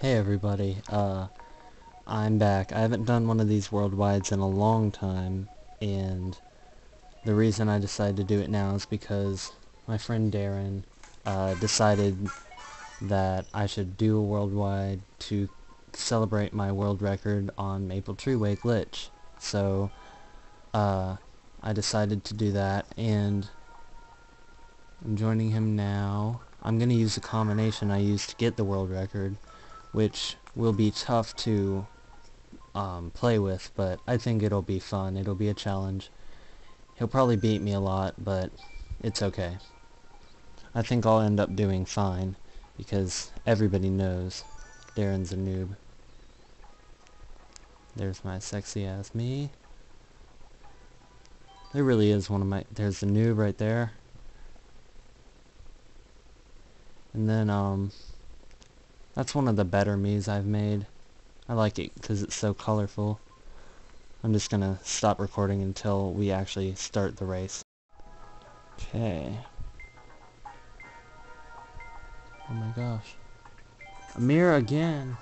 Hey everybody, uh, I'm back. I haven't done one of these worldwides in a long time, and the reason I decided to do it now is because my friend Darren uh, decided that I should do a worldwide to celebrate my world record on Maple Tree Treeway Glitch. So, uh, I decided to do that, and I'm joining him now. I'm going to use the combination I used to get the world record, which will be tough to um, play with, but I think it'll be fun. It'll be a challenge. He'll probably beat me a lot, but it's okay. I think I'll end up doing fine, because everybody knows Darren's a noob. There's my sexy ass me. There really is one of my... There's the noob right there. And then, um... That's one of the better me's I've made. I like it because it's so colorful. I'm just gonna stop recording until we actually start the race. Okay. Oh my gosh. Amir again!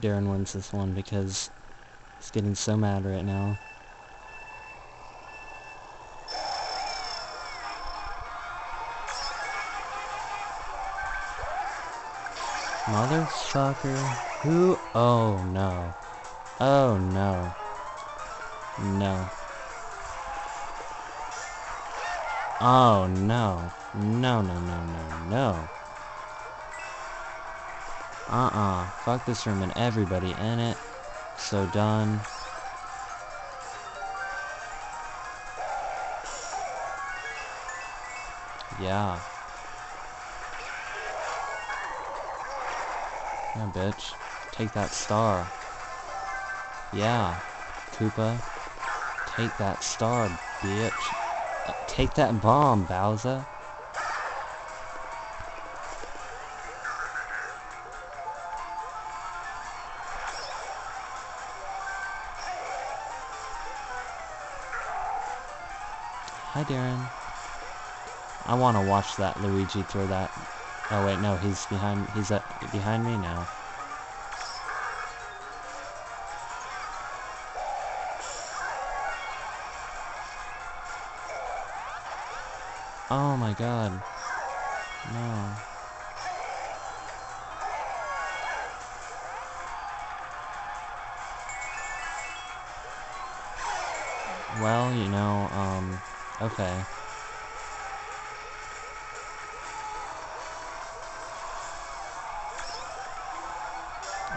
Darren wins this one because he's getting so mad right now. Motherfucker. Who? Oh no. Oh no. No. Oh no. No, no, no, no, no. Uh-uh. Fuck this room and everybody in it. So done. Yeah. Yeah, bitch. Take that star. Yeah. Koopa. Take that star, bitch. Uh, take that bomb, Bowser. Hi, Darren. I want to watch that Luigi throw that. Oh wait, no, he's behind. He's behind me now. Oh my god. No. Well, you know, um, Okay.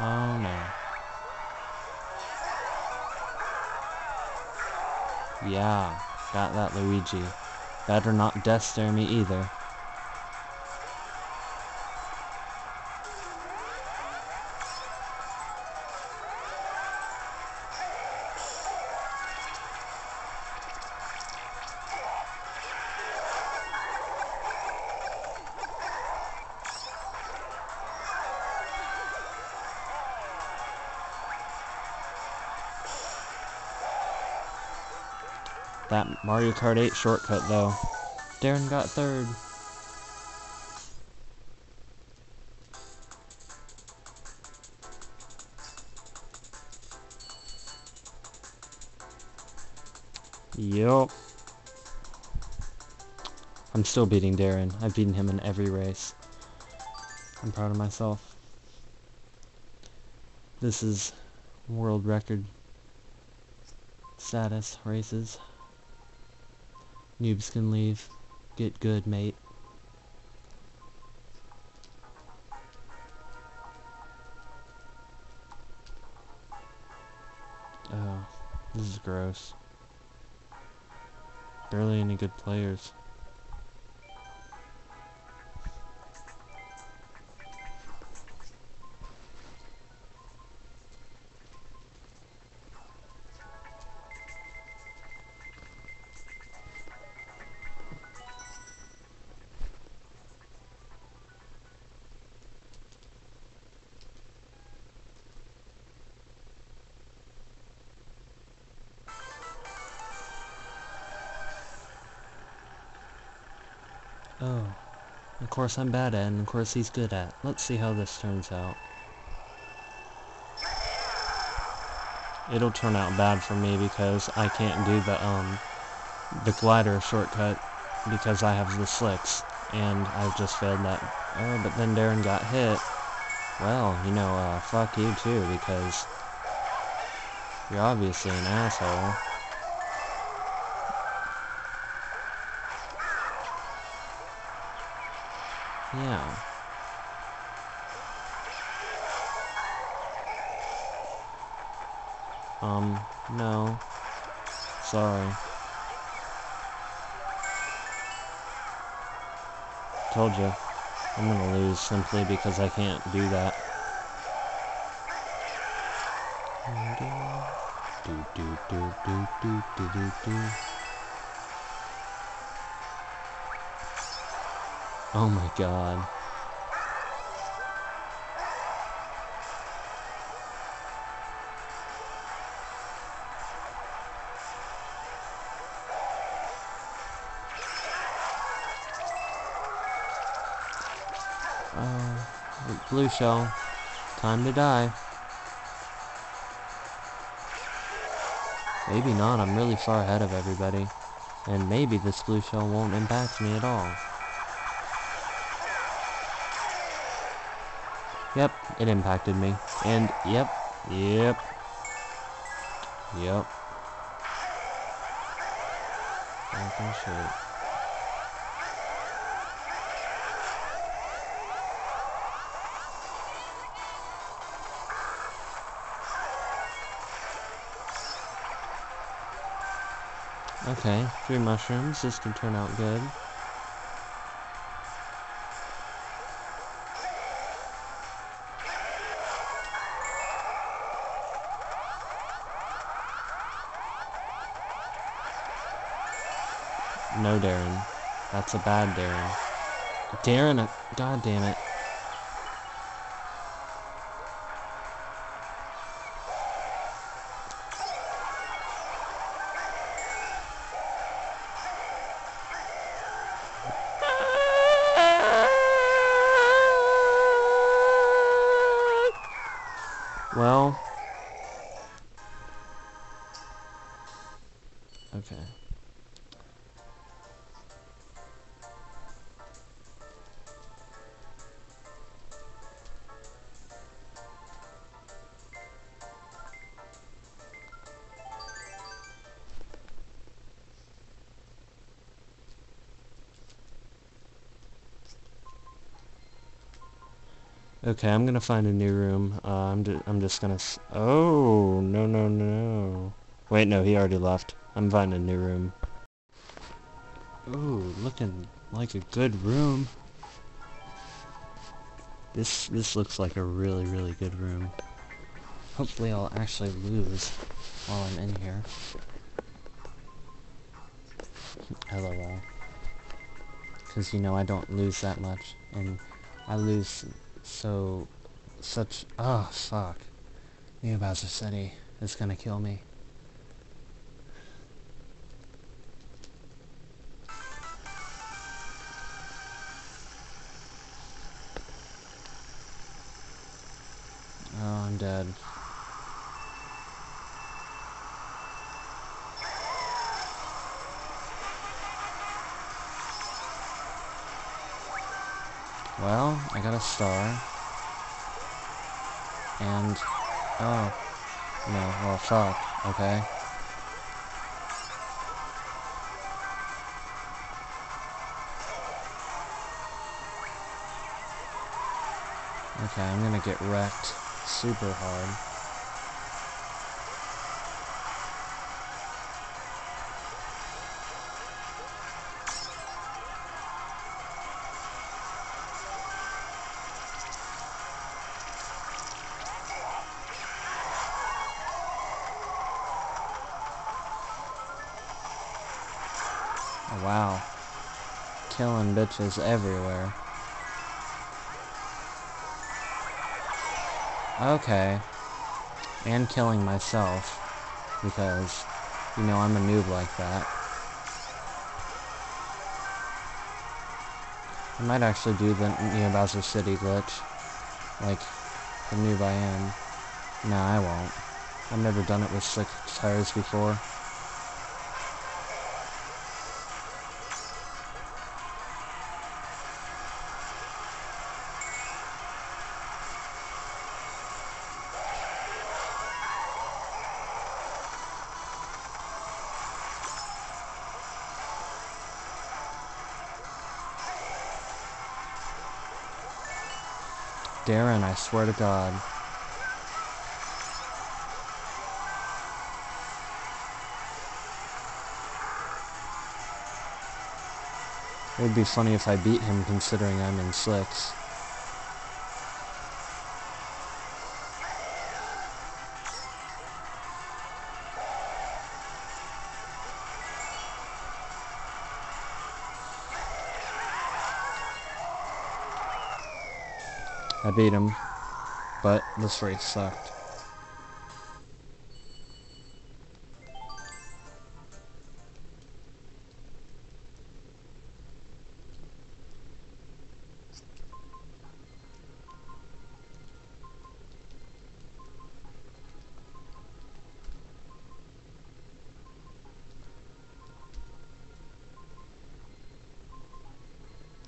Oh no. Yeah, got that Luigi. Better not death stare me either. That Mario Kart 8 shortcut, though. Darren got third. Yup. I'm still beating Darren. I've beaten him in every race. I'm proud of myself. This is world record status races. Noobs can leave. Get good, mate. Oh, this is gross. Barely any good players. Course I'm bad at, and of course he's good at. Let's see how this turns out. It'll turn out bad for me because I can't do the, um, the glider shortcut because I have the slicks, and I've just failed that. Oh, but then Darren got hit. Well, you know, uh, fuck you too, because you're obviously an asshole. Yeah. Um, no. Sorry. Told you. I'm gonna lose simply because I can't do that. Do do do do do do do do. Oh my god. Uh, blue shell. Time to die. Maybe not, I'm really far ahead of everybody. And maybe this blue shell won't impact me at all. Yep, it impacted me. And, yep, yep, yep. Fucking shit. Okay, three mushrooms. This could turn out good. No, Darren. That's a bad Darren. Darren, uh, god damn it. Okay, I'm gonna find a new room. Uh, I'm, ju I'm just gonna Oh, no, no, no. Wait, no, he already left. I'm finding a new room. Ooh, looking like a good room. This, this looks like a really, really good room. Hopefully I'll actually lose while I'm in here. LOL. Because, you know, I don't lose that much. And I lose so, such, oh, fuck. Neo Bowser City is gonna kill me. Well, I got a star. And, oh, no, well, fuck, okay. Okay, I'm gonna get wrecked super hard. Bitches everywhere. Okay. And killing myself. Because, you know, I'm a noob like that. I might actually do the Neo Bowser City glitch. Like, the noob I am. Nah, I won't. I've never done it with slick tires before. I swear to God. It would be funny if I beat him considering I'm in slicks. Beat him, but this race sucked.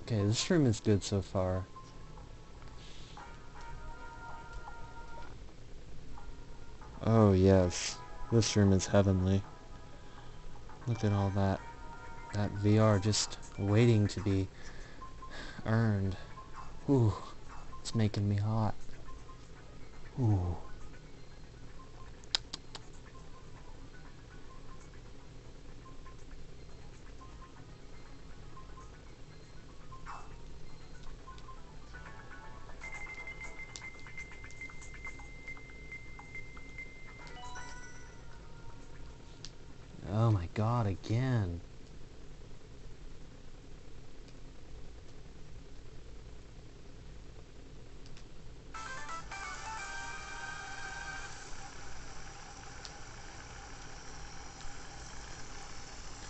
Okay, this stream is good so far. Yes, this room is heavenly. Look at all that, that VR just waiting to be earned. Ooh, it's making me hot. Ooh. God, again.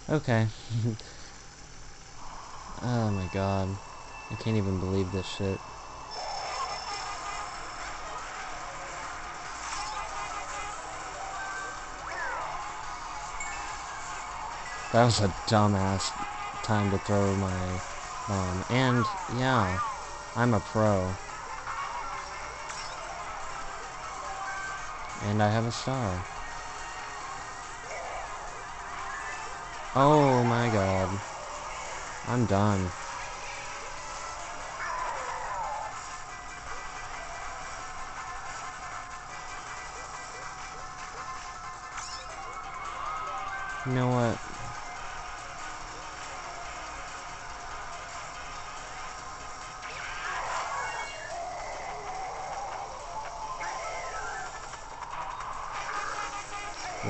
Okay. oh my god. I can't even believe this shit. That was a dumbass time to throw my bomb. And, yeah, I'm a pro. And I have a star. Oh my god. I'm done.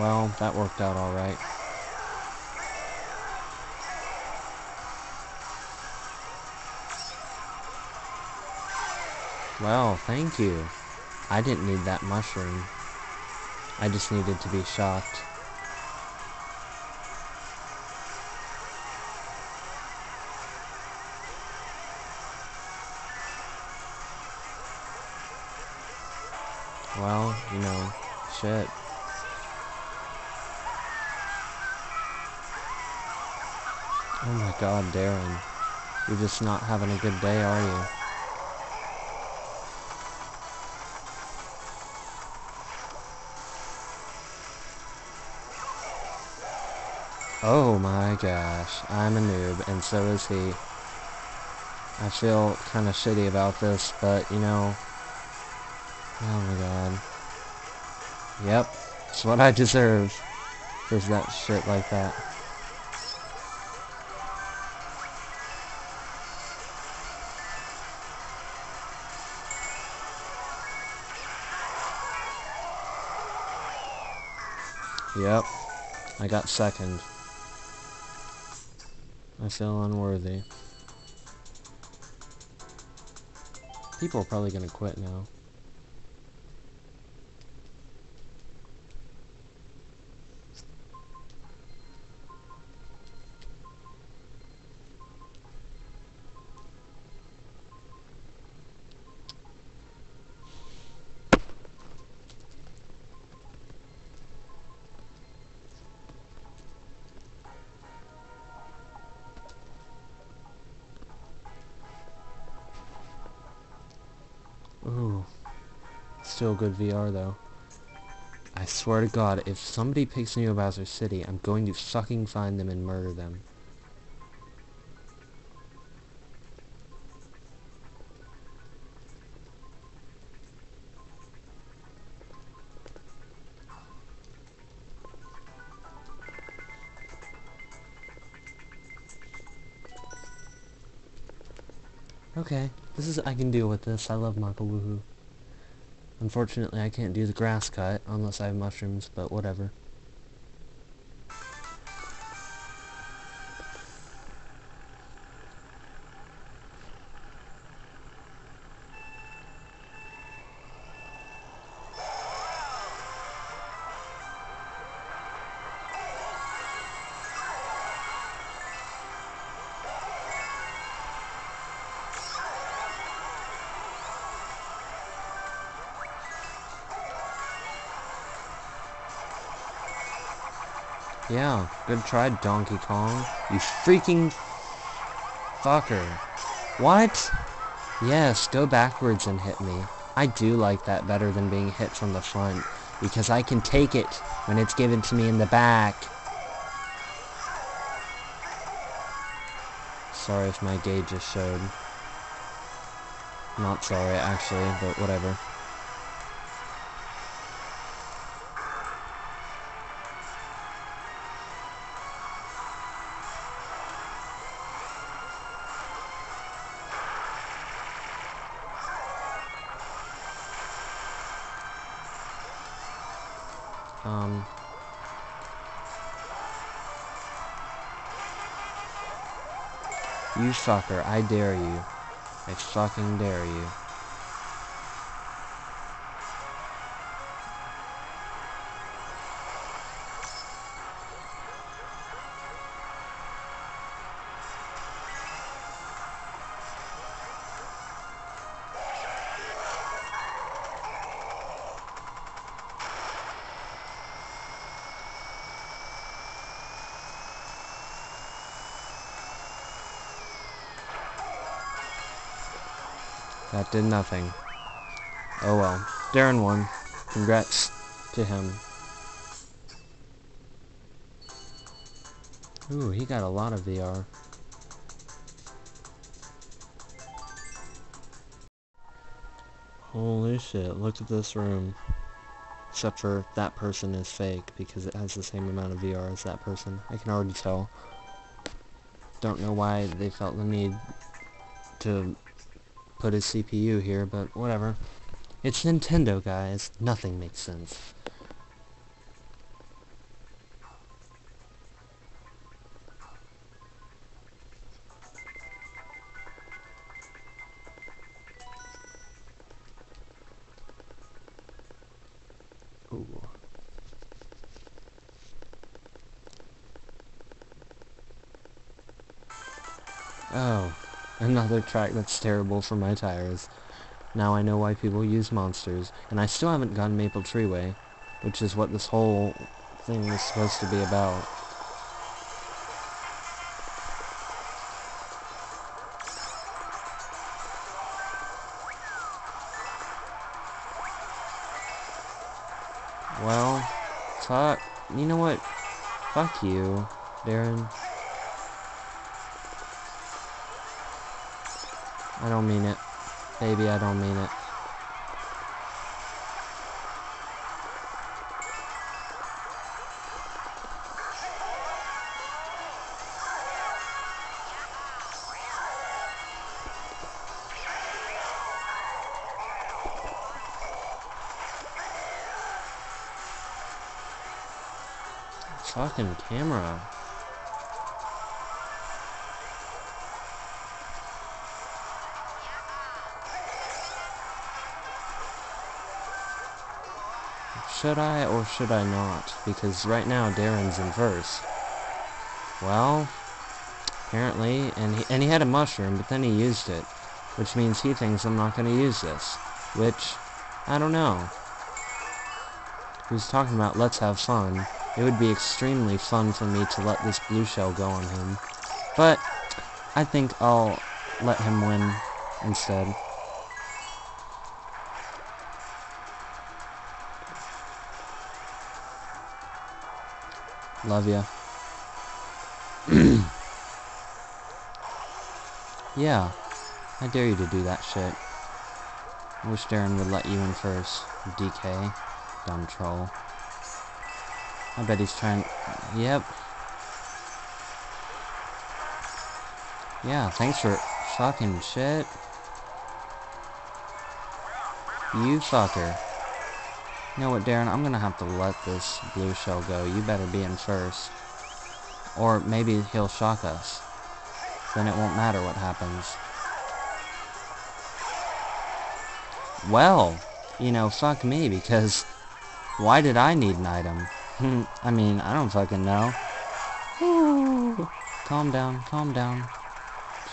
Well, that worked out alright. Well, thank you. I didn't need that mushroom. I just needed to be shocked. Well, you know, shit. Oh my god, Darren. You're just not having a good day, are you? Oh my gosh, I'm a noob, and so is he. I feel kind of shitty about this, but, you know... Oh my god. Yep, it's what I deserve. For that shit like that. Yep. I got second. I feel unworthy. People are probably gonna quit now. Still good VR though. I swear to god, if somebody picks me up Neo Bowser City, I'm going to fucking find them and murder them. Okay, this is- I can deal with this. I love Maka Wuhu. Unfortunately, I can't do the grass cut unless I have mushrooms, but whatever. Yeah, good try, Donkey Kong. You freaking fucker. What? Yes, go backwards and hit me. I do like that better than being hit from the front, because I can take it when it's given to me in the back. Sorry if my gauge just showed. Not sorry, actually, but whatever. You fucker, I dare you. I fucking dare you. That did nothing. Oh well. Darren won. Congrats to him. Ooh, he got a lot of VR. Holy shit, look at this room. Except for that person is fake because it has the same amount of VR as that person. I can already tell. Don't know why they felt the need to put his CPU here, but whatever. It's Nintendo, guys. Nothing makes sense. Track that's terrible for my tires. Now I know why people use monsters, and I still haven't gotten Maple Treeway, which is what this whole thing is supposed to be about. Well, fuck, you know what? Fuck you, Darren. I don't mean it. Baby, I don't mean it. Fucking camera. Should I or should I not? Because right now Darren's in first. Well, apparently, and he, and he had a mushroom, but then he used it. Which means he thinks I'm not going to use this. Which, I don't know. He was talking about let's have fun. It would be extremely fun for me to let this blue shell go on him. But, I think I'll let him win instead. Love ya. yeah. I dare you to do that shit. I wish Darren would let you in first. DK. Dumb troll. I bet he's trying... Yep. Yeah, thanks for fucking shit. You fucker. You know what, Darren? I'm gonna have to let this blue shell go. You better be in first. Or maybe he'll shock us. Then it won't matter what happens. Well, you know, fuck me, because why did I need an item? Hmm, I mean, I don't fucking know. Calm down, calm down.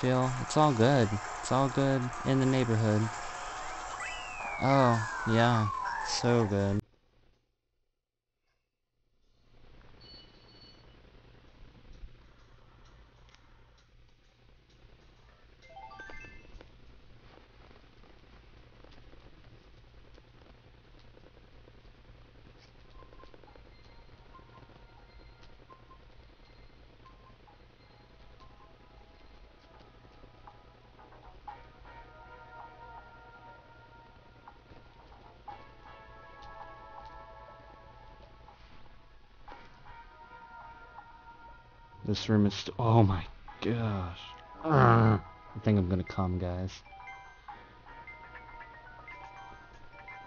Chill. It's all good. It's all good in the neighborhood. Oh, yeah. So good. This room is oh my gosh. I think I'm gonna come, guys.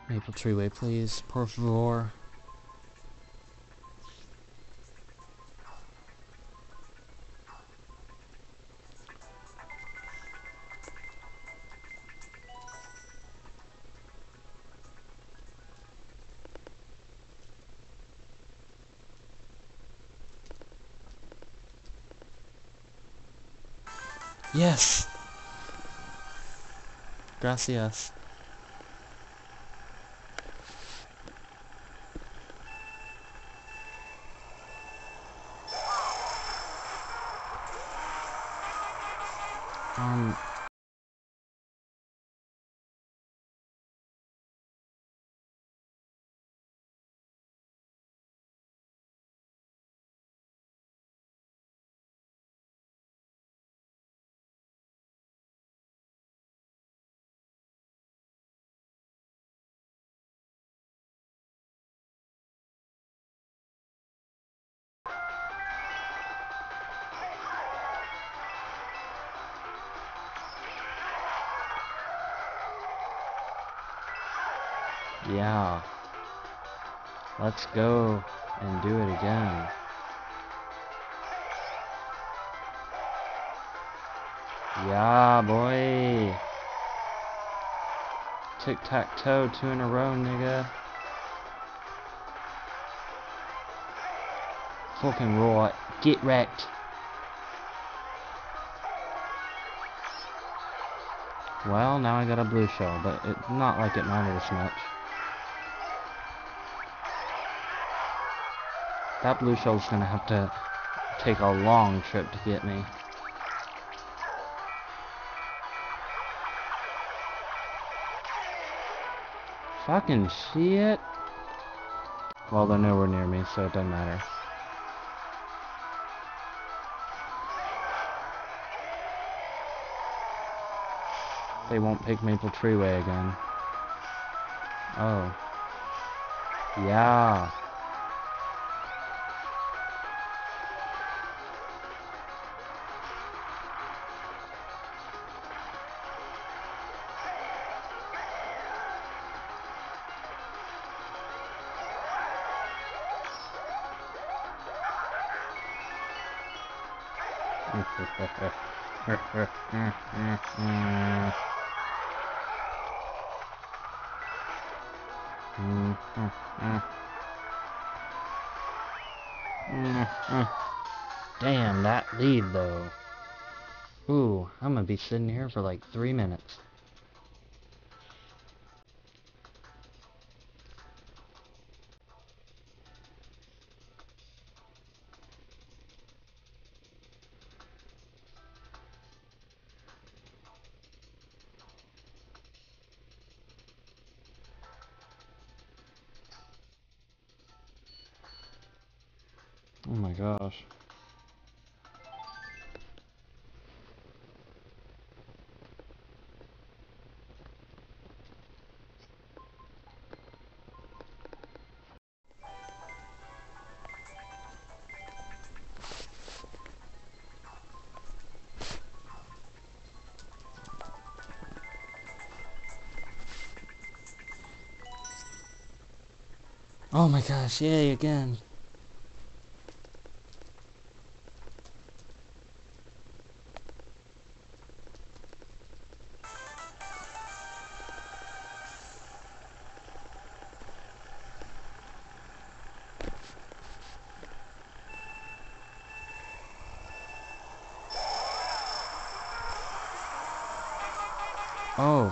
Maple Treeway, please. Por favor. Gracias. Um... Yeah. Let's go and do it again. Yeah, boy. Tic-tac-toe, two in a row, nigga. Fucking right. Get wrecked. Well, now I got a blue shell, but it's not like it matters much. That blue shell's gonna have to take a long trip to get me. Fucking shit. Well, they're nowhere near me, so it doesn't matter. They won't pick Maple Treeway again. Oh. Yeah. Damn, that lead though. Ooh, I'm gonna be sitting here for like three minutes. Oh my gosh. Oh my gosh, yay again.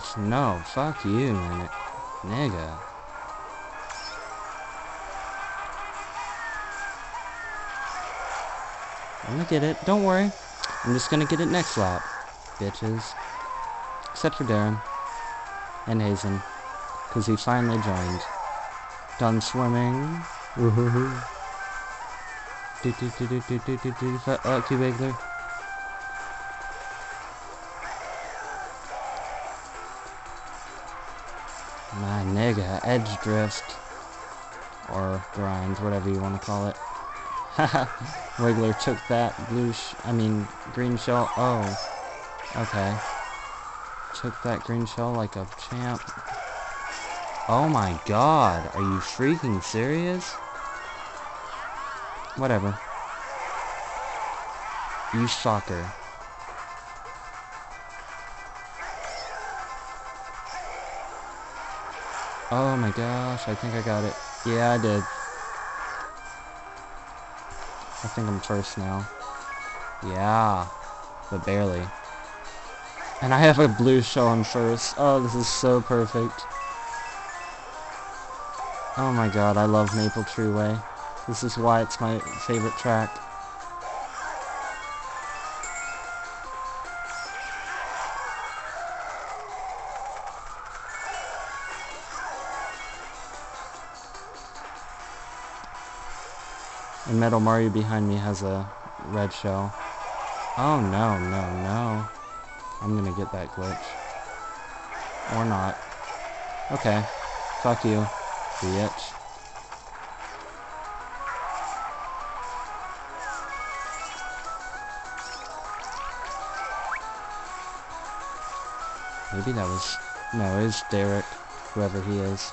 Oh, no, fuck you, man. Nigga. I'm gonna get it. Don't worry. I'm just gonna get it next lap. Bitches. Except for Darren. And Hazen. Because he finally joined. Done swimming. Woohoo. Do do do do do do do do. Uh, Q-Bagler. My edge drift. Or grind, whatever you want to call it. Wiggler took that blue I mean, green shell. Oh, okay. Took that green shell like a champ. Oh my god, are you freaking serious? Whatever. You soccer. Oh my gosh, I think I got it. Yeah, I did. I think I'm first now. Yeah, but barely. And I have a blue shell on first. Oh, this is so perfect. Oh my god, I love Maple Treeway. This is why it's my favorite track. Metal Mario behind me has a red shell. Oh no, no, no. I'm gonna get that glitch. Or not. Okay. Fuck you, bitch. Maybe that was... No, it's Derek, whoever he is.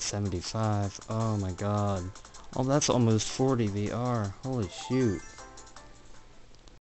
To seventy-five. Oh my god. Oh, that's almost forty VR. Holy shoot.